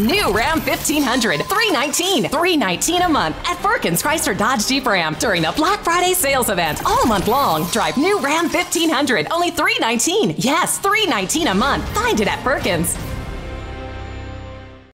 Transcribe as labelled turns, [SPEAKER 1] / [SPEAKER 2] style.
[SPEAKER 1] New Ram 1500, 319, 319 a month at Firkins Chrysler Dodge Jeep Ram during the Black Friday sales event all month long. Drive new Ram 1500, only 319. Yes, 319 a month. Find it at Firkins.